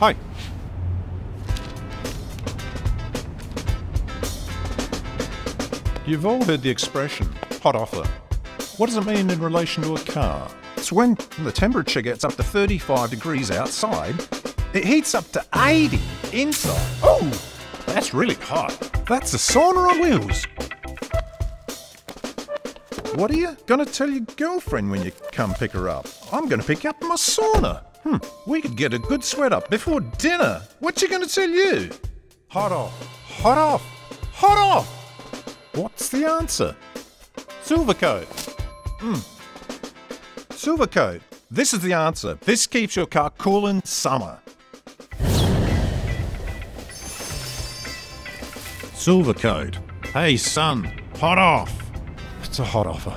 Hi. You've all heard the expression, hot offer. What does it mean in relation to a car? It's when the temperature gets up to 35 degrees outside, it heats up to 80 inside. Oh, that's really hot. That's a sauna on wheels. What are you to tell your girlfriend when you come pick her up? I'm to pick up my sauna. Hmm, we could get a good sweat up before dinner. What you to tell you? Hot off, hot off, hot off. What's the answer? Silvercoat. Hmm. Silvercoat. This is the answer. This keeps your car cool in summer. Silvercoat. Hey son, hot off. It's a hot offer.